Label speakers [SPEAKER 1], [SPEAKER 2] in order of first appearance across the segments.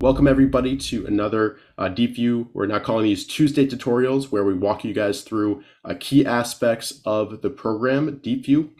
[SPEAKER 1] Welcome everybody to another uh, Deepvue. We're now calling these Tuesday tutorials where we walk you guys through uh, key aspects of the program Deepvue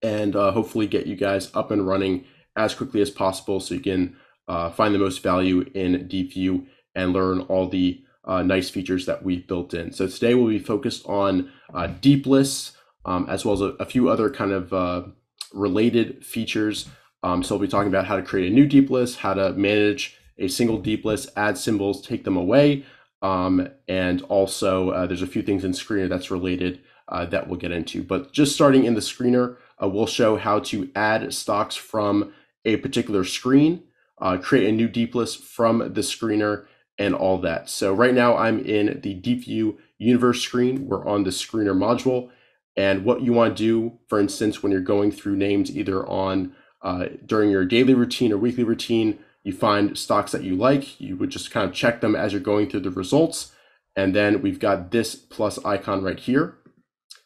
[SPEAKER 1] and uh, hopefully get you guys up and running as quickly as possible so you can uh, find the most value in Deepvue and learn all the uh, nice features that we've built in. So today we'll be focused on uh, deep lists um, as well as a, a, few other kind of related features um, so we'll be talking about how to create a new deep list, how to manage a single deep list, add symbols, take them away. Um, and also uh, there's a few things in Screener that's related uh, that we'll get into. But just starting in the Screener, uh, we'll show how to add stocks from a particular screen, uh, create a new deep list from the Screener, and all that. So right now I'm in the Deepvue Universe screen. We're on the Screener module. And what you want to do, for instance, when you're going through names either on uh, during your daily routine or weekly routine, you find stocks that you like, you would just kind of check them as you're going through the results. And then we've got this plus icon right here.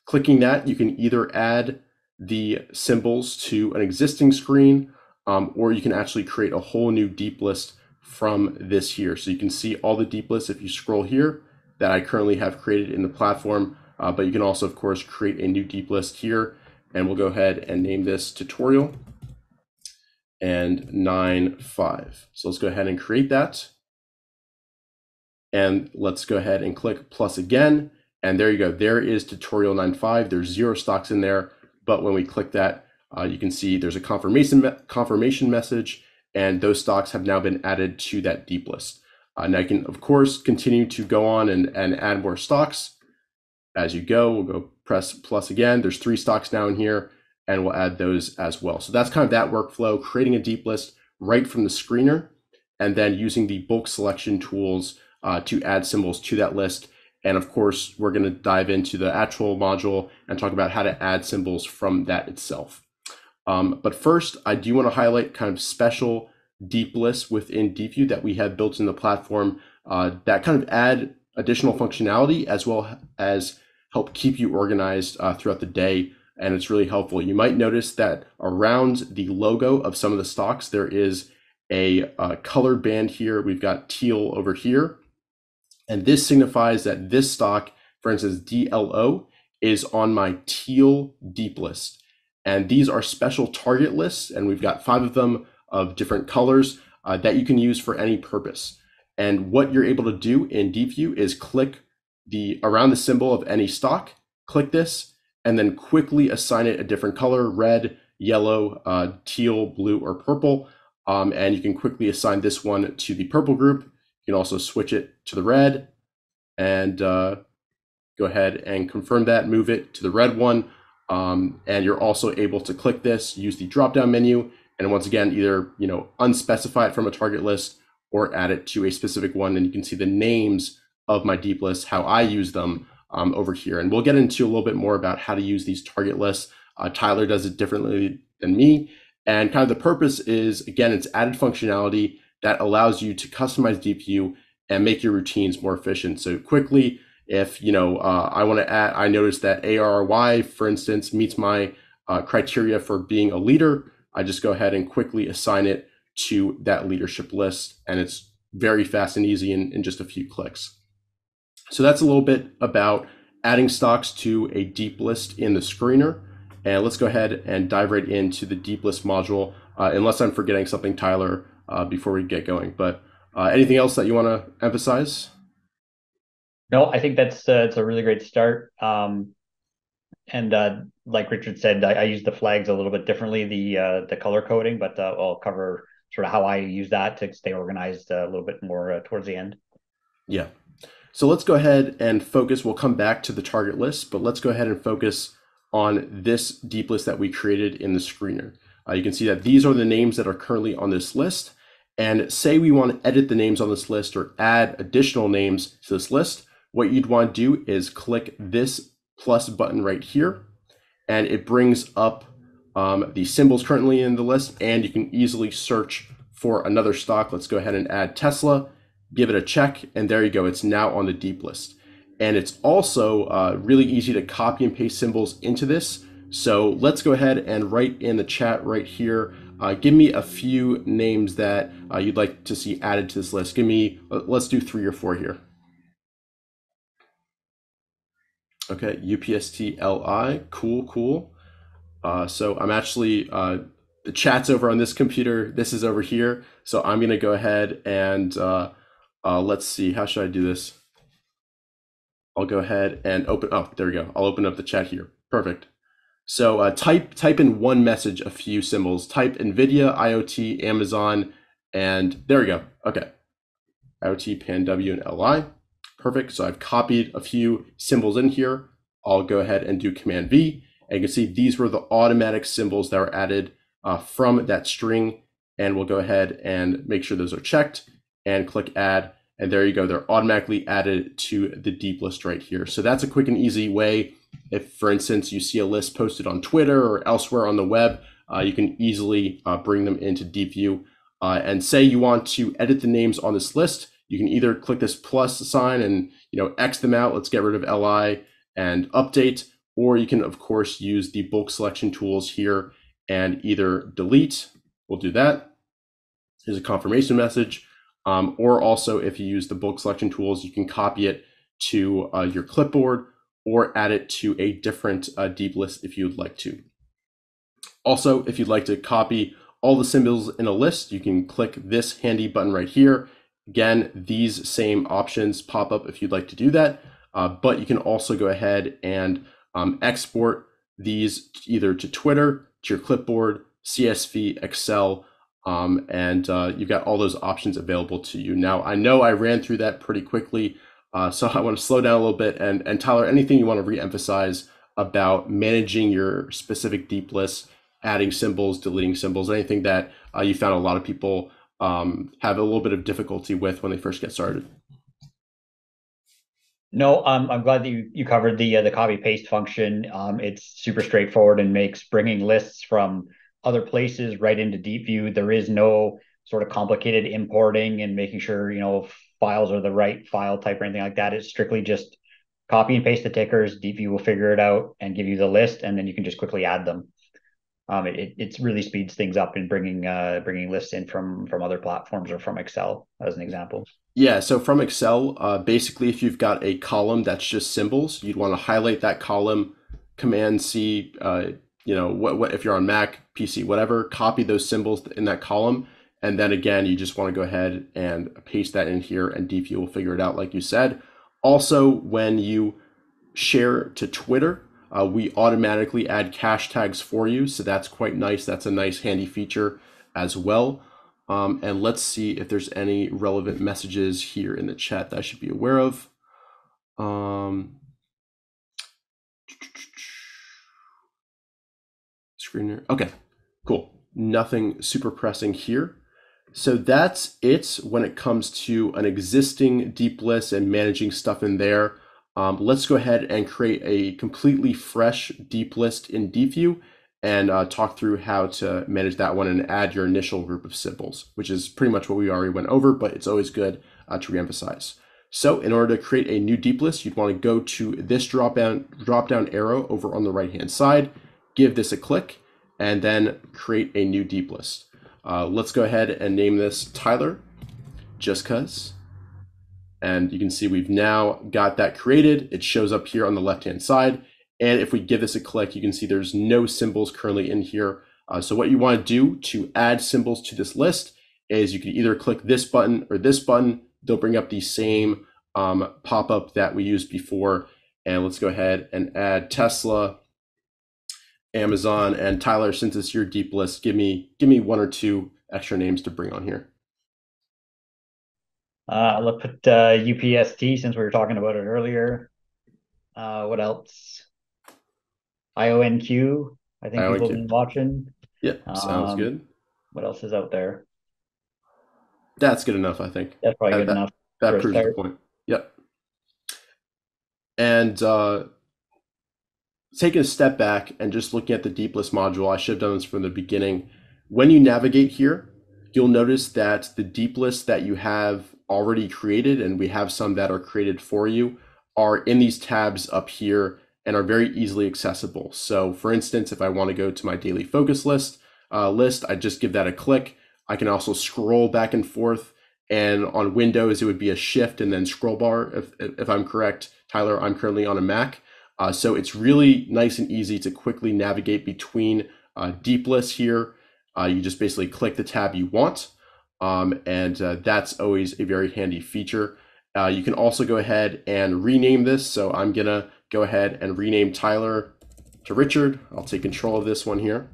[SPEAKER 1] Clicking that, you can either add the symbols to an existing screen, um, or you can actually create a whole new deep list from this here. So you can see all the deep lists if you scroll here that I currently have created in the platform. Uh, but you can also, of course, create a new deep list here. And we'll go ahead and name this tutorial and 9, 5. So let's go ahead and create that. And let's go ahead and click plus again. And there you go. There is tutorial 9.5. There's zero stocks in there. But when we click that, uh, you can see there's a confirmation, me confirmation message and those stocks have now been added to that deep list. Uh, now you can, of course, continue to go on and, and add more stocks as you go. We'll go press plus again. There's three stocks now in here and we'll add those as well. So that's kind of that workflow, creating a deep list right from the screener, and then using the bulk selection tools uh, to add symbols to that list. And of course, we're going to dive into the actual module and talk about how to add symbols from that itself. Um, but first, I do want to highlight kind of special deep lists within Deepvue that we have built in the platform uh, that kind of add additional functionality as well as help keep you organized uh, throughout the day and it's really helpful. You might notice that around the logo of some of the stocks, there is a, a color band here. We've got teal over here. And this signifies that this stock, for instance, DLO, is on my teal deep list. And these are special target lists, and we've got five of them of different colors uh, that you can use for any purpose. And what you're able to do in Deepvue is click the around the symbol of any stock, click this, and then quickly assign it a different color, red, yellow, uh, teal, blue, or purple. Um, and you can quickly assign this one to the purple group. You can also switch it to the red and uh, go ahead and confirm that, move it to the red one. Um, and you're also able to click this, use the drop-down menu, and once again, either you know unspecify it from a target list or add it to a specific one. And you can see the names of my deep lists, how I use them, um, over here. And we'll get into a little bit more about how to use these target lists. Uh, Tyler does it differently than me. And kind of the purpose is, again, it's added functionality that allows you to customize Deepvue and make your routines more efficient. So quickly, if you know, uh, I want to add, I noticed that ARY, for instance, meets my uh, criteria for being a leader. I just go ahead and quickly assign it to that leadership list, and it's very fast and easy in, in just a few clicks. So that's a little bit about adding stocks to a deep list in the screener. And let's go ahead and dive right into the deep list module, uh, unless I'm forgetting something, Tyler, uh, before we get going. But uh, anything else that you want to emphasize?
[SPEAKER 2] No, I think that's uh, it's a really great start. Um, and uh, like Richard said, I, I, use the flags a little bit differently, the uh, the color coding, but I'll cover sort of how I use that to stay organized a little bit more towards the end.
[SPEAKER 1] Yeah, so let's go ahead and focus. We'll come back to the target list, but let's go ahead and focus on this deep list that we created in the screener. Uh, you can see that these are the names that are currently on this list. And say we want to edit the names on this list or add additional names to this list, what you'd want to do is click this plus button right here, and it brings up um, the symbols currently in the list, and you can easily search for another stock. Let's go ahead and add Tesla give it a check, and there you go. It's now on the deep list. And it's also uh, really easy to copy and paste symbols into this. So let's go ahead and write in the chat right here Uh, give me a few names that uh, you'd like to see added to this list. Give me, uh, let's do three or four here. Okay, UPSTLI, cool, cool. Uh, so I'm actually, uh, the chat's over on this computer, this is over here. So I'm gonna go ahead and uh, uh, let's see, how should I do this? I'll go ahead and open, oh, there we go. I'll open up the chat here, perfect. So uh, type type in one message, a few symbols. Type NVIDIA, IoT, Amazon, and there we go. Okay, IoT, PANW, and LI. Perfect. So I've copied a few symbols in here. I'll go ahead and do Command V. And you can see these were the automatic symbols that were added uh, from that string. And we'll go ahead and make sure those are checked and click Add. And there you go. They're automatically added to the deep list right here. So that's a quick and easy way. If, for instance, you see a list posted on Twitter or elsewhere on the web, uh, you can easily uh, bring them into Deepvue. Uh, and say you want to edit the names on this list, you can either click this plus sign and you know X them out. Let's get rid of LI and update, or you can of course use the bulk selection tools here and either delete. We'll do that. Here's a confirmation message. Um, or also, if you use the bulk selection tools, you can copy it to uh, your clipboard or add it to a different uh, deep list if you'd like to. Also, if you'd like to copy all the symbols in a list, you can click this handy button right here Again, these same options pop up if you'd like to do that, uh, but you can also go ahead and um, export these either to Twitter, to your clipboard, CSV, Excel, um, and uh, you've got all those options available to you. Now, I know I ran through that pretty quickly, uh, so I want to slow down a little bit. And, and Tyler, anything you want to reemphasize about managing your specific deep lists, adding symbols, deleting symbols, anything that uh, you found a lot of people um, have a little bit of difficulty with when they first get started.
[SPEAKER 2] No, um, I'm glad that you, you covered the uh, the copy paste function. Um, it's super straightforward and makes bringing lists from other places right into Deepvue. There is no sort of complicated importing and making sure you know files are the right file type or anything like that. It's strictly just copy and paste the tickers. Deepvue will figure it out and give you the list, and then you can just quickly add them um, it it really speeds things up in bringing uh, bringing lists in from from other platforms or from Excel as an example.
[SPEAKER 1] Yeah, so from Excel, uh, basically, if you've got a column that's just symbols, you'd want to highlight that column, Command C. Uh, you know, what what if you're on Mac, PC, whatever, copy those symbols in that column, and then again, you just want to go ahead and paste that in here, and View will figure it out, like you said. Also, when you share to Twitter, uh, we automatically add cashtags for you, so that's quite nice. That's a nice handy feature as well. Um, and let's see if there's any relevant messages here in the chat that I should be aware of. Um, screener. Okay, cool. Nothing super pressing here. So that's it when it comes to an existing deep list and managing stuff in there. Um, let's go ahead and create a completely fresh deep list in Deepvue and uh, talk through how to manage that one and add your initial group of symbols, which is pretty much what we already went over, but it's always good uh, to reemphasize. So in order to create a new deep list, you'd want to go to this drop down, drop down arrow over on the right hand side, give this a click, and then create a new deep list. Uh, let's go ahead and name this Tyler, just cause. And you can see we've now got that created. It shows up here on the left-hand side. And if we give this a click, you can see there's no symbols currently in here. Uh, so what you want to do to add symbols to this list is you can either click this button or this button. They'll bring up the same um, pop-up that we used before. And let's go ahead and add Tesla, Amazon, and Tyler, since it's your deep list, give me give me one or two extra names to bring on here.
[SPEAKER 2] Uh, I'll put uh, UPST since we were talking about it earlier. Uh, what else? IONQ. I think IONQ. people have been watching.
[SPEAKER 1] Yeah, sounds um, good.
[SPEAKER 2] What else is out there?
[SPEAKER 1] That's good enough, I think.
[SPEAKER 2] That's probably good
[SPEAKER 1] that,
[SPEAKER 2] enough.
[SPEAKER 1] That proves the point. Yep. And uh, taking a step back and just looking at the deep list module, I should have done this from the beginning. When you navigate here, you'll notice that the deep list that you have already created, and we have some that are created for you, are in these tabs up here and are very easily accessible. So for instance, if I want to go to my daily focus list, uh, list, I just give that a click. I can also scroll back and forth. And on Windows, it would be a shift and then scroll bar. If, if I'm correct, Tyler, I'm currently on a Mac. Uh, so it's really nice and easy to quickly navigate between uh, deep lists here. Uh, you just basically click the tab you want. Um, and uh, that's always a very handy feature. Uh, you can also go ahead and rename this. So I'm going to go ahead and rename Tyler to Richard. I'll take control of this one here.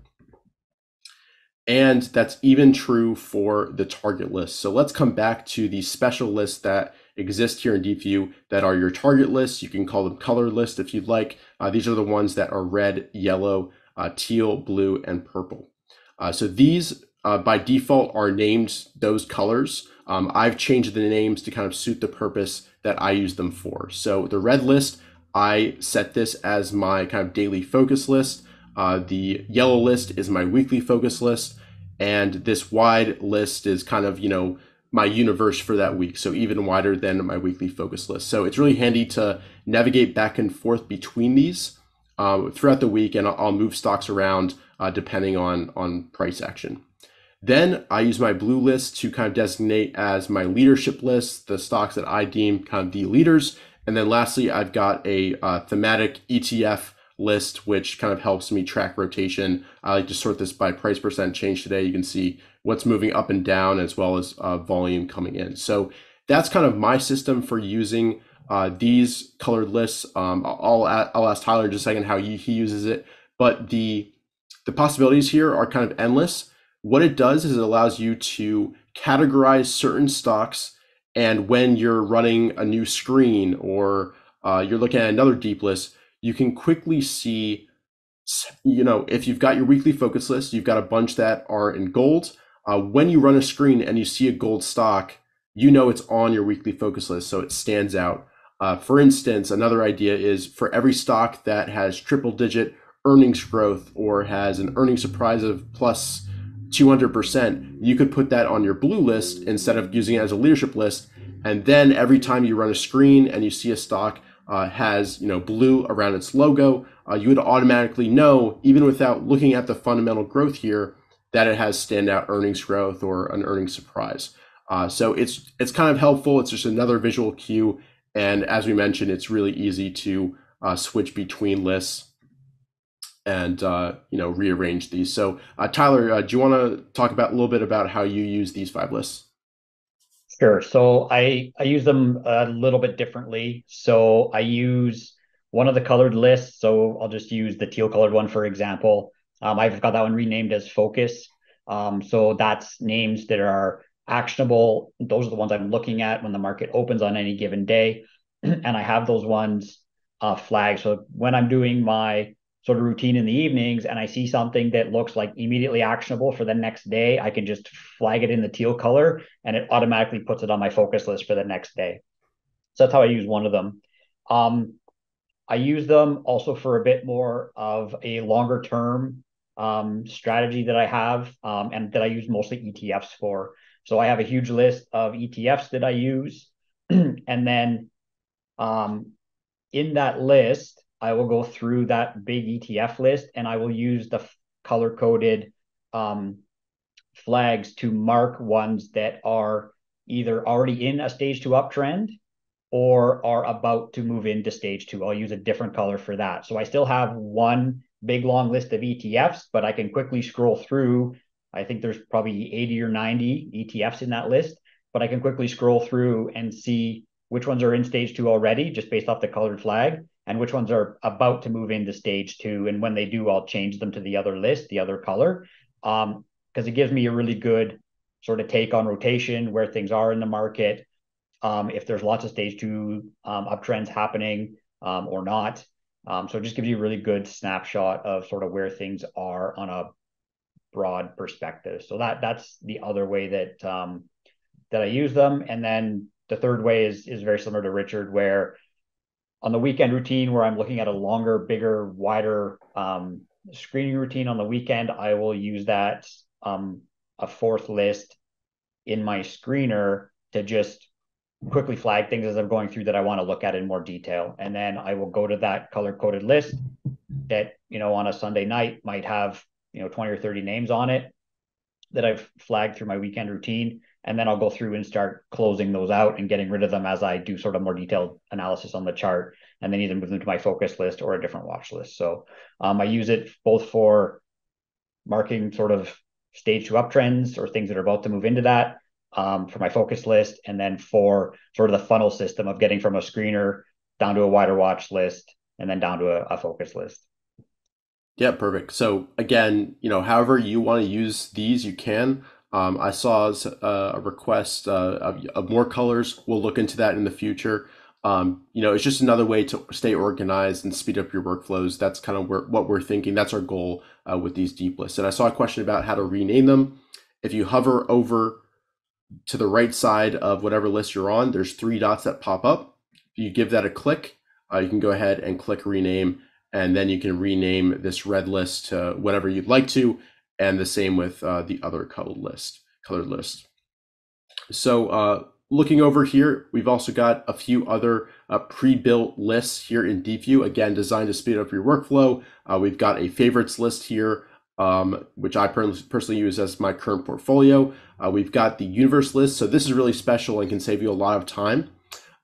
[SPEAKER 1] And that's even true for the target list. So let's come back to the special list that exist here in Deepvue that are your target lists. You can call them color lists if you'd like. Uh, these are the ones that are red, yellow, uh, teal, blue, and purple. Uh, so these uh, by default are named those colors. Um, I've changed the names to kind of suit the purpose that I use them for. So the red list, I set this as my kind of daily focus list. Uh, the yellow list is my weekly focus list, and this wide list is kind of you know my universe for that week, so even wider than my weekly focus list. So it's really handy to navigate back and forth between these um, throughout the week, and I'll, I'll move stocks around uh, depending on on price action. Then I use my blue list to kind of designate as my leadership list, the stocks that I deem kind of the leaders. And then lastly, I've got a uh, thematic ETF list, which kind of helps me track rotation. I like to sort this by price percent change today. You can see what's moving up and down as well as uh, volume coming in. So that's kind of my system for using uh, these colored lists. Um, I'll, I'll ask Tyler in just a second how he, he uses it, but the the possibilities here are kind of endless. What it does is it allows you to categorize certain stocks, and when you're running a new screen or uh, you're looking at another deep list, you can quickly see you know if you've got your weekly focus list you've got a bunch that are in gold uh, when you run a screen and you see a gold stock you know it's on your weekly focus list so it stands out. Uh, for instance another idea is for every stock that has triple digit earnings growth or has an earnings surprise of plus 200% you could put that on your blue list instead of using it as a leadership list. And then every time you run a screen and you see a stock uh, has you know blue around its logo, uh, you would automatically know, even without looking at the fundamental growth here, that it has standout earnings growth or an earnings surprise. Uh, so it's it's kind of helpful. It's just another visual cue, and as we mentioned, it's really easy to uh, switch between lists and uh, you know rearrange these. So uh, Tyler, do you want to talk about a little bit about how you use these five lists?
[SPEAKER 2] Sure. So I I use them a little bit differently. So I use one of the colored lists. So I'll just use the teal colored one for example. Um, I've got that one renamed as focus. Um, so that's names that are actionable. Those are the ones I'm looking at when the market opens on any given day, and I have those ones uh, flagged. So when I'm doing my sort of routine in the evenings and I see something that looks like immediately actionable for the next day, I can just flag it in the teal color and it automatically puts it on my focus list for the next day. So that's how I use one of them. Um, I use them also for a bit more of a longer term um, strategy that I have um, and that I use mostly ETFs for. So I have a huge list of ETFs that I use. and then um, in that list, I will go through that big ETF list and I will use the color coded um, flags to mark ones that are either already in a stage two uptrend or are about to move into stage two. I'll use a different color for that. So I still have one big long list of ETFs, but I can quickly scroll through. I think there's probably 80 or 90 ETFs in that list, but I can quickly scroll through and see which ones are in stage two already, just based off the colored flag and which ones are about to move into stage two. And when they do, I'll change them to the other list, the other color, because um, it gives me a really good sort of take on rotation, where things are in the market, um, if there's lots of stage two um, uptrends happening um, or not. Um, so it just gives you a really good snapshot of sort of where things are on a broad perspective. So that that's the other way that um, that I use them. And then the third way is is very similar to Richard, where on the weekend routine where I'm looking at a longer, bigger, wider um, screening routine on the weekend, I will use that um, a fourth list in my screener to just quickly flag things as I'm going through that I want to look at in more detail. And then I will go to that color coded list that, you know, on a Sunday night might have you know 20 or 30 names on it that I've flagged through my weekend routine. And then I'll go through and start closing those out and getting rid of them as I do sort of more detailed analysis on the chart and then either move them to my focus list or a different watch list. So um, I use it both for marking sort of stage two uptrends or things that are about to move into that um, for my focus list, and then for sort of the funnel system of getting from a screener down to a wider watch list and then down to a, a focus list.
[SPEAKER 1] Yeah, perfect. So again, you know, however you want to use these, you can. Um, I saw uh, a request uh, of, of, more colors. We'll look into that in the future. Um, you know, it's just another way to stay organized and speed up your workflows. That's kind of where, what we're thinking. That's our goal uh, with these deep lists. And I saw a question about how to rename them. If you hover over to the right side of whatever list you're on, there's three dots that pop up. You give that a click, uh, you can go ahead and click rename, and then you can rename this red list to whatever you'd like to, and the same with uh, the other colored list. Colored list. So uh, looking over here, we've also got a few other uh, pre-built lists here in Deepvue, again, designed to speed up your workflow. Uh, we've got a favorites list here, um, which I per personally use as my current portfolio. Uh, we've got the universe list. So this is really special and can save you a lot of time.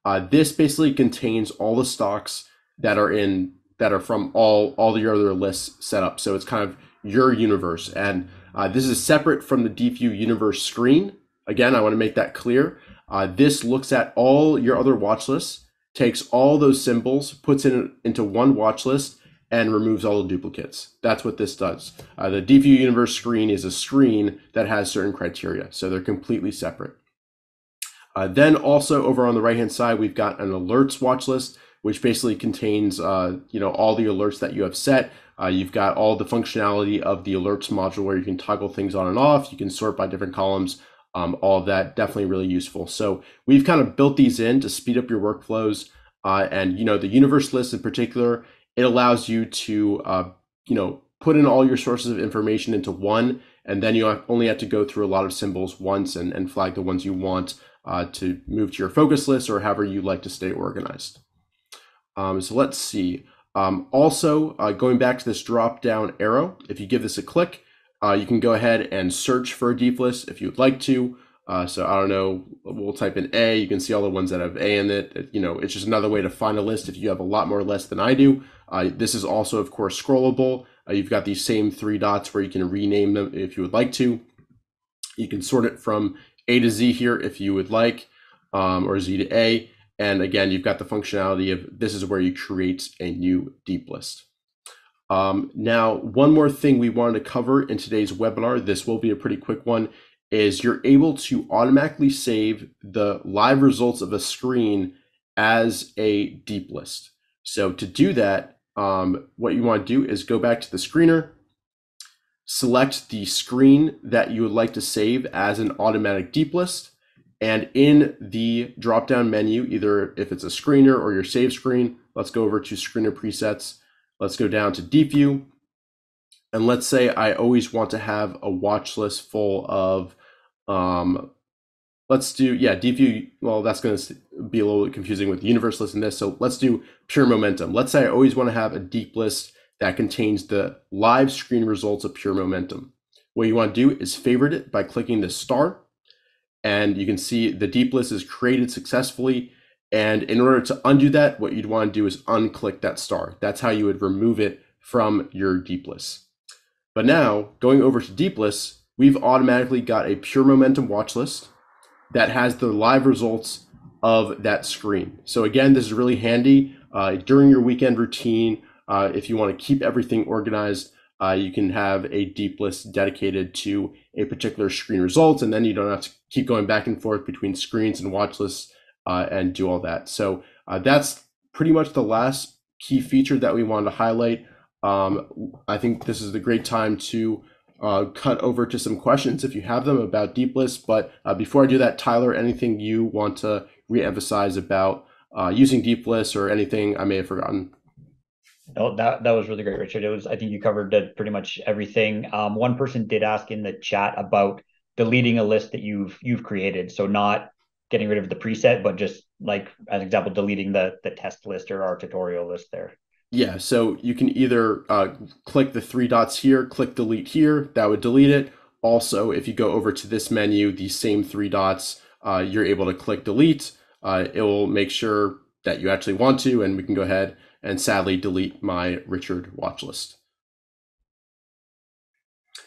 [SPEAKER 1] Uh, this basically contains all the stocks that are in that are from all all your other lists set up. So it's kind of your universe, and uh, this is separate from the Deepvue universe screen. Again, I want to make that clear. Uh, this looks at all your other watch lists, takes all those symbols, puts it into one watch list, and removes all the duplicates. That's what this does. Uh, the Deepvue Universe screen is a screen that has certain criteria, so they're completely separate. Uh, then also over on the right hand side, we've got an alerts watch list, which basically contains uh, you know all the alerts that you have set. Uh, you've got all the functionality of the alerts module where you can toggle things on and off. You can sort by different columns. Um, all of that definitely really useful. So we've kind of built these in to speed up your workflows. Uh, and you know the universe list in particular it allows you to uh, you know put in all your sources of information into one and then you only have to go through a lot of symbols once and, and flag the ones you want uh, to move to your focus list or however you like to stay organized um, so let's see um, also uh, going back to this drop down arrow if you give this a click uh, you can go ahead and search for a deep list if you would like to uh, so I don't know, we'll type in A, you can see all the ones that have A in it. You know, it's just another way to find a list if you have a lot more lists than I do. Uh, this is also, of course, scrollable. Uh, you've got these same three dots where you can rename them if you would like to. You can sort it from A to Z here if you would like, um, or Z to A. And again, you've got the functionality of this is where you create a new deep list. Um, now, one more thing we wanted to cover in today's webinar, this will be a pretty quick one, is you're able to automatically save the live results of a screen as a deep list. So to do that, um, what you want to do is go back to the screener, select the screen that you would like to save as an automatic deep list. And in the drop down menu, either if it's a screener or your save screen, let's go over to screener presets. Let's go down to Deepvue. And let's say I always want to have a watch list full of um, let's do, yeah, Deepvue. Well, that's going to be a little bit confusing with universe list in this. So let's do pure momentum. Let's say I always want to have a deep list that contains the live screen results of pure momentum. What you want to do is favorite it by clicking the star. And you can see the deep list is created successfully. And in order to undo that, what you'd want to do is unclick that star. That's how you would remove it from your deep list. But now, going over to deep lists, we've automatically got a pure momentum watch list that has the live results of that screen. So again, this is really handy uh, during your weekend routine. Uh, if you want to keep everything organized, uh, you can have a deep list dedicated to a particular screen results, and then you don't have to keep going back and forth between screens and watch lists uh, and do all that. So uh, that's pretty much the last key feature that we wanted to highlight. Um, I think this is a great time to uh, cut over to some questions if you have them about deep lists. But uh, before I do that, Tyler, anything you want to reemphasize about uh, using deep lists or anything I may have forgotten?
[SPEAKER 2] No, that that was really great, Richard. It was I think you covered pretty much everything. Um, one person did ask in the chat about deleting a list that you've you've created, so not getting rid of the preset, but just like as an example, deleting the the test list or our tutorial list there.
[SPEAKER 1] Yeah, so you can either uh, click the three dots here, click delete here, that would delete it. Also, if you go over to this menu, the same three dots, uh, you're able to click delete. Uh, it will make sure that you actually want to, and we can go ahead and sadly delete my Richard watch list.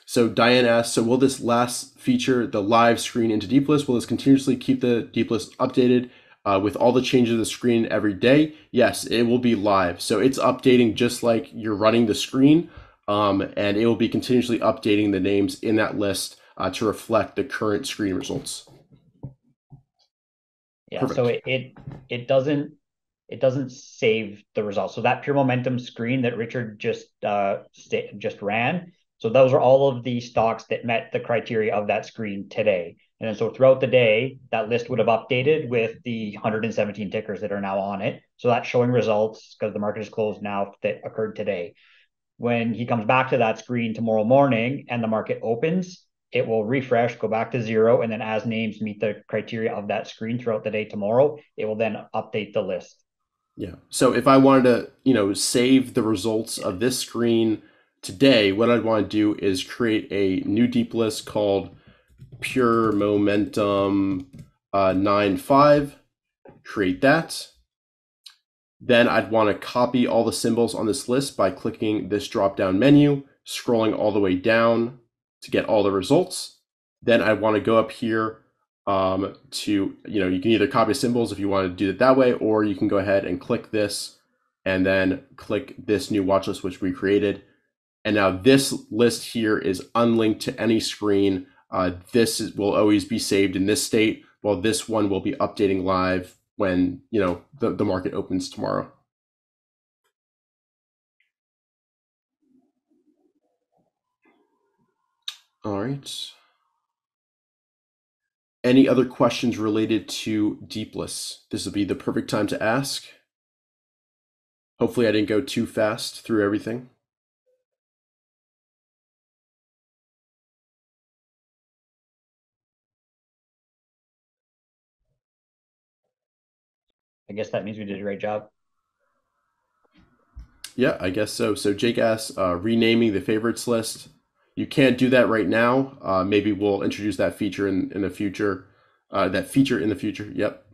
[SPEAKER 1] So Diane asks, so will this last feature the live screen into deep list? Will this continuously keep the deep list updated uh, with all the changes of the screen every day? Yes, it will be live. So it's updating just like you're running the screen, um, and it will be continuously updating the names in that list uh, to reflect the current screen results.
[SPEAKER 2] Yeah, Perfect. so it, it it doesn't it doesn't save the results. So that pure momentum screen that Richard just uh, just ran so those are all of the stocks that met the criteria of that screen today. And so throughout the day, that list would have updated with the 117 tickers that are now on it. So that's showing results because the market is closed now that occurred today. When he comes back to that screen tomorrow morning and the market opens, it will refresh, go back to zero, and then as names meet the criteria of that screen throughout the day tomorrow, it will then update the list.
[SPEAKER 1] Yeah. So if I wanted to, you know, save the results of this screen today, what I'd want to do is create a new deep list called Pure Momentum uh, 9.5, create that. Then I'd want to copy all the symbols on this list by clicking this drop down menu, scrolling all the way down to get all the results. Then I want to go up here um, to, you know, you can either copy symbols if you want to do it that way, or you can go ahead and click this and then click this new watch list, which we created. And now this list here is unlinked to any screen. Uh, this is, will always be saved in this state, while this one will be updating live when you know the, the market opens tomorrow. All right. Any other questions related to deep lists? This would be the perfect time to ask. Hopefully I didn't go too fast through everything.
[SPEAKER 2] I guess that means we did a great job.
[SPEAKER 1] Yeah, I guess so. So Jake asks, uh, renaming the favorites list. You can't do that right now. Uh, maybe we'll introduce that feature in, in the future. Uh, that feature in the future. Yep.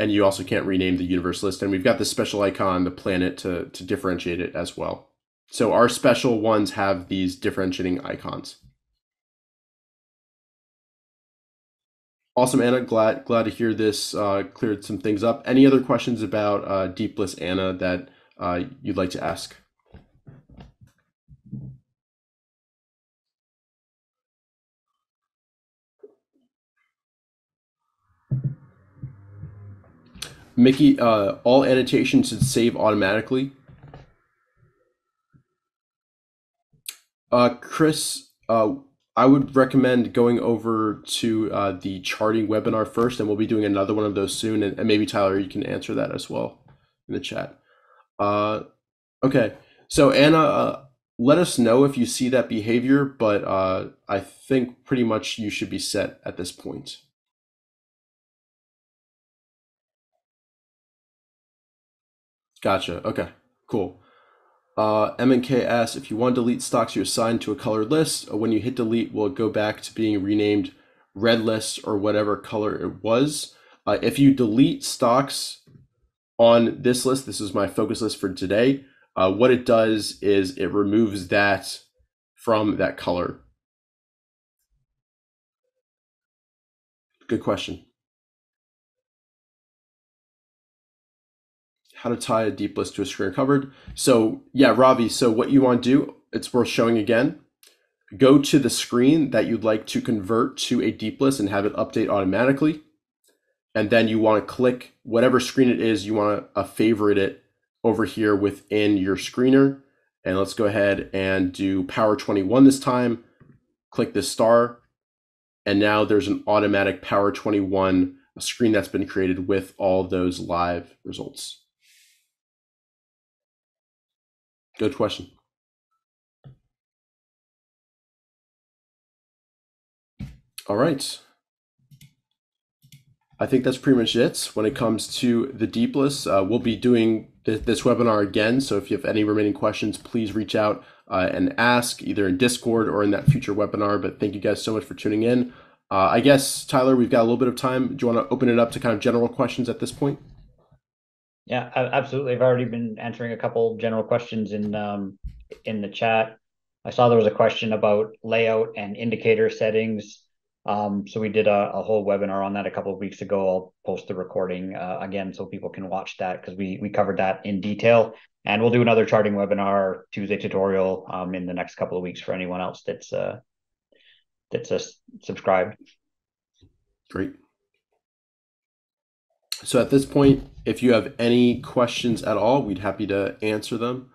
[SPEAKER 1] And you also can't rename the universe list. And we've got the special icon, the planet, to, to differentiate it as well. So our special ones have these differentiating icons. Awesome, Anna. Glad glad to hear this uh, cleared some things up. Any other questions about uh, Deep List, Anna, that uh, you'd like to ask? Mickey, uh, all annotations should save automatically. Uh, Chris, uh, I would recommend going over to uh, the charting webinar first, and we'll be doing another one of those soon. And, and maybe Tyler, you can answer that as well in the chat. Uh, okay, so Anna, uh, let us know if you see that behavior, but uh, I think pretty much you should be set at this point. Gotcha. Okay, cool. Uh, MNK asks if you want to delete stocks you assigned to a colored list, uh, when you hit delete, will it go back to being renamed red list or whatever color it was? Uh, if you delete stocks on this list, this is my focus list for today. Uh, what it does is it removes that from that color. Good question. How to tie a deep list to a screen covered. So yeah, Ravi, so what you want to do, it's worth showing again. Go to the screen that you'd like to convert to a deep list and have it update automatically. And then you want to click whatever screen it is, you want to uh, favorite it over here within your screener. And let's go ahead and do Power 21 this time. Click this star. And now there's an automatic Power 21 screen that's been created with all those live results. Good question. All right. I think that's pretty much it when it comes to the Deeplists. Uh, we'll be doing th- this webinar again, so if you have any remaining questions, please reach out uh, and ask either in Discord or in that future webinar. But thank you guys so much for tuning in. Uh, I guess, Tyler, we've got a little bit of time. Do you want to open it up to kind of general questions at this point?
[SPEAKER 2] Yeah, absolutely. I've already been answering a couple general questions in um, in the chat. I saw there was a question about layout and indicator settings. Um, so we did a, a, whole webinar on that a couple of weeks ago. I'll post the recording uh, again so people can watch that because we we covered that in detail. And we'll do another charting webinar Tuesday tutorial um, in the next couple of weeks for anyone else that's uh, that's uh, subscribed.
[SPEAKER 1] Great. So at this point, if you have any questions at all, we'd happy to answer them.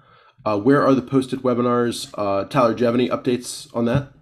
[SPEAKER 1] Uh, where are the posted webinars? Uh, Tyler, do you have any updates on that?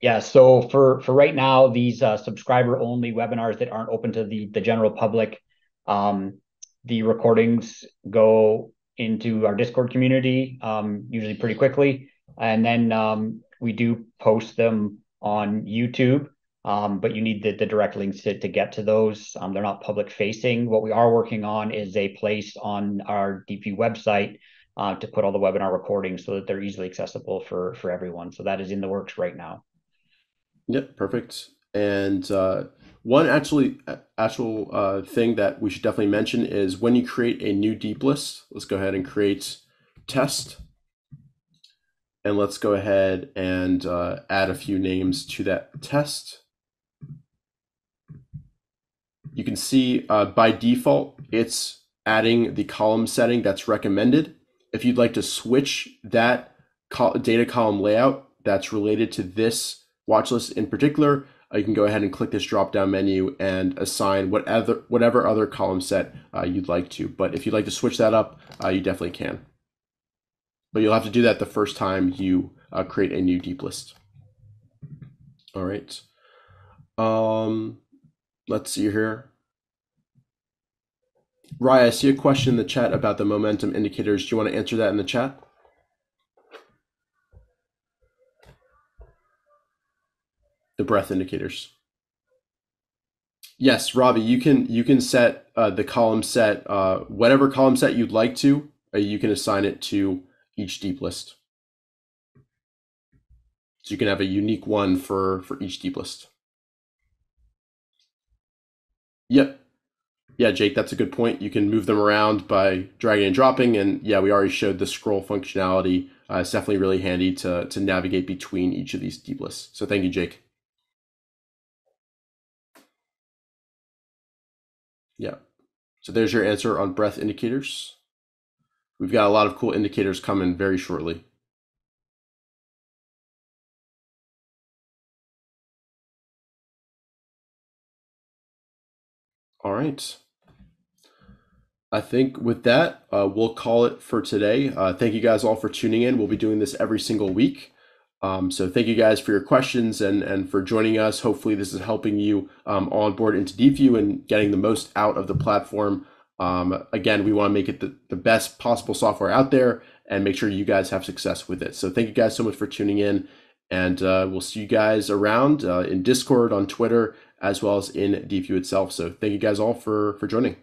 [SPEAKER 2] Yeah, so for for right now, these uh, subscriber only webinars that aren't open to the the general public, um, the recordings go into our Discord community um, usually pretty quickly, and then um, we do post them on YouTube. Um, but you need the, the direct links to, to get to those. Um, they're not public facing. What we are working on is a place on our Deepvue website uh, to put all the webinar recordings so that they're easily accessible for for everyone. So that is in the works right now.
[SPEAKER 1] Yep, perfect. And uh, one actually actual uh, thing that we should definitely mention is when you create a new deep list, let's go ahead and create test. And let's go ahead and uh, add a few names to that test. You can see uh, by default, it's adding the column setting that's recommended. If you'd like to switch that data column layout that's related to this watch list in particular, uh, you can go ahead and click this drop down menu and assign whatever whatever other column set uh, you'd like to. But if you'd like to switch that up, uh, you definitely can. But you'll have to do that the first time you uh, create a new deep list. All right. Um, let's see here. Raya, I see a question in the chat about the momentum indicators. Do you want to answer that in the chat? the breath indicators. Yes, Robbie, you can you can set uh, the column set uh, whatever column set you'd like to. Uh, you can assign it to each deep list. So you can have a unique one for for each Deeplist. Yep. Yeah, Jake, that's a good point. You can move them around by dragging and dropping, and yeah, we already showed the scroll functionality. Uh, it's definitely really handy to to navigate between each of these deep lists. So thank you, Jake. Yeah. So there's your answer on breath indicators. We've got a lot of cool indicators coming very shortly. All right. I think with that, uh, we'll call it for today. Uh, thank you guys all for tuning in. We'll be doing this every single week. Um, so thank you guys for your questions and, and for joining us. Hopefully this is helping you um, on board into Deepvue and getting the most out of the platform. Um, again, we want to make it the, the best possible software out there and make sure you guys have success with it. So thank you guys so much for tuning in and uh, we'll see you guys around uh, in Discord, on Twitter, as well as in Deepvue itself. So thank you guys all for, for joining.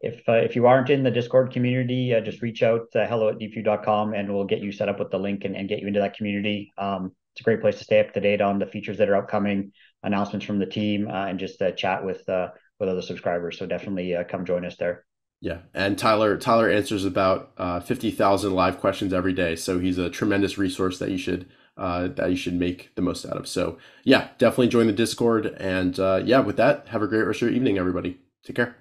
[SPEAKER 2] If uh, if you aren't in the Discord community, uh, just reach out to hello at deepvue.com and we'll get you set up with the link and, and get you into that community. Um, it's a great place to stay up to date on the features that are upcoming, announcements from the team, uh, and just uh, chat with uh, with other subscribers. So definitely uh, come join us there.
[SPEAKER 1] Yeah, and Tyler Tyler answers about uh, fifty thousand live questions every day, so he's a tremendous resource that you should Uh, that you should make the most out of. So yeah, definitely join the Discord, and uh, yeah, with that, have a great rest of your evening, everybody. Take care.